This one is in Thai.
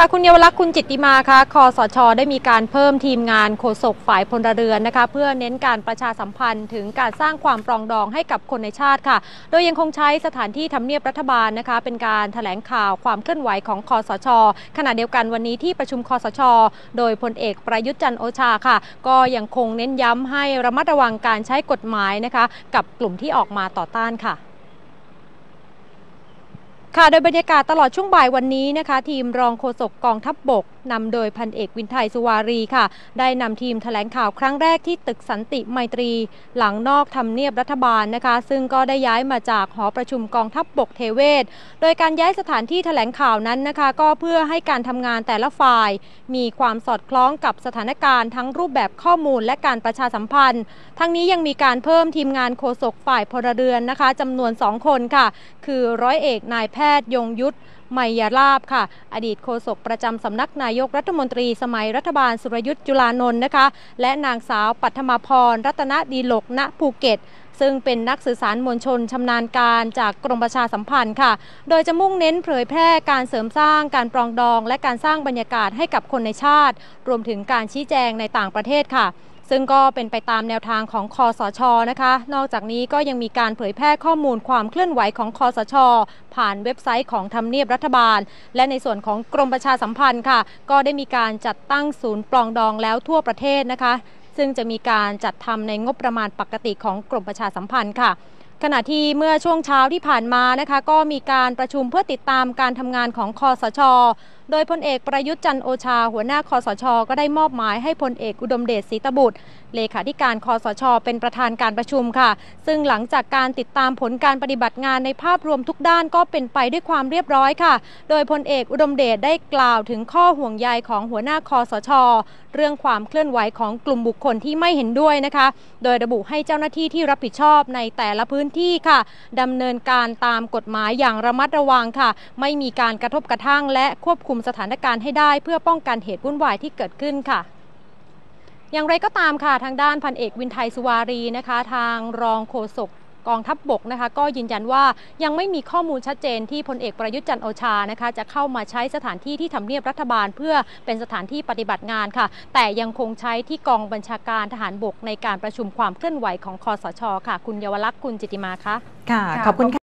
ค่ะคุณเยาวลักษณ์คุณจิตติมาค่ะคอสช ได้มีการเพิ่มทีมงานโฆษกฝ่ายพลเรือนนะคะ เพื่อเน้นการประชาสัมพันธ์ถึงการสร้างความปรองดองให้กับคนในชาติค่ะ โดยยังคงใช้สถานที่ทำเนียบรัฐบาลนะคะ เป็นการถแถลงข่าวความเคลื่อนไหวของคอสช ขณะเดียวกันวันนี้ที่ประชุมคอสช โดยพลเอกประยุทธ์จันโอชาค่ะ ก็ยังคงเน้นย้ำให้ระมัดระวังการใช้กฎหมายนะคะ กับกลุ่มที่ออกมาต่อต้านค่ะ ค่ะโดยบรรยากาศตลอดช่วงบ่ายวันนี้นะคะ ทีมรองโฆษกกองทัพบบกนำโดยพันเอกวินไทยสุวารีค่ะ ได้นำทีมแถลงข่าวครั้งแรกที่ตึกสันติไมตรี หลังนอกทำเนียบรัฐบาลนะคะ ซึ่งก็ได้ย้ายมาจากหอประชุมกองทัพบบกเทเวศ โดยการย้ายสถานที่แถลงข่าวนั้นนะคะ ก็เพื่อให้การทำงานแต่ละฝ่าย มีความสอดคล้องกับสถานการณ์ทั้งรูปแบบข้อมูลและการประชาสัมพันธ์ ทั้งนี้ยังมีการเพิ่มทีมงานโฆษกฝ่ายพลเรือนนะคะจำนวน 2 คนค่ะ คือร้อยเอกนายแพทย์ยงยุทธไมยราบค่ะ อดีตโฆษกประจำสำนักนายกรัฐมนตรีสมัยรัฐบาลสุรยุทธ์จุลานนท์นะคะ และนางสาวปัทมาพร รัตนดีหลกณภูเก็ตซึ่งเป็นนักสื่อสารมวลชนชำนาญการจากกรมประชาสัมพันธ์ค่ะ โดยจะมุ่งเน้นเผยแพร่การเสริมสร้างการปรองดอง และการสร้างบรรยากาศให้กับคนในชาติ รวมถึงการชี้แจงในต่างประเทศค่ะ ซึ่งก็เป็นไปตามแนวทางของคอสชนะคะ นอกจากนี้ก็ยังมีการเผยแพร่ข้อมูลความเคลื่อนไหวของคอสช ผ่านเว็บไซต์ของทำเนียบรัฐบาล และในส่วนของกรมประชาสัมพันธ์ค่ะ ก็ได้มีการจัดตั้งศูนย์ปลองดองแล้วทั่วประเทศนะคะ ซึ่งจะมีการจัดทำในงบประมาณปกติของกรมประชาสัมพันธ์ค่ะขณะที่เมื่อช่วงเช้าที่ผ่านมานะคะ ก็มีการประชุมเพื่อติดตามการทำงานของคอสช โดยพลเอกประยุทธ์จันโอชา หัวหน้าคอสช ก็ได้มอบหมายให้พลเอกอุดมเดชศรีตบุตร เลขาธิการคอสช เป็นประธานการประชุมค่ะ ซึ่งหลังจากการติดตามผลการปฏิบัติงานในภาพรวมทุกด้านก็เป็นไปด้วยความเรียบร้อยค่ะ โดยพลเอกอุดมเดชได้กล่าวถึงข้อห่วงใยของหัวหน้าคอสช เรื่องความเคลื่อนไหวของกลุ่มบุคคลที่ไม่เห็นด้วยนะคะ โดยระบุให้เจ้าหน้าที่ที่รับผิดชอบในแต่ละพื้นที่ค่ะดำเนินการตามกฎหมายอย่างระมัดระวังค่ะ ไม่มีการกระทบกระทั่งและควบคุมสถานการณ์ให้ได้เพื่อป้องกันเหตุวุ่นวายที่เกิดขึ้นค่ะ อย่างไรก็ตามค่ะทางด้านพันเอกวินไทยสุวารีนะคะ ทางรองโฆษกกองทัพบบกนะคะก็ยืนยันว่ายังไม่มีข้อมูลชัดเจนที่พลเอกประยุทธ์จันโอชานะคะจะเข้ามาใช้สถานที่ที่ทำเนียบรัฐบาล เพื่อเป็นสถานที่ปฏิบัติงานค่ะ แต่ยังคงใช้ที่กองบัญชาการทหารบกในการประชุมความเคลื่อนไหวของคอสชค่ะ คุณเยาวลักษณ์คุณจิติมาคะค่ะขอบคุณค่ะ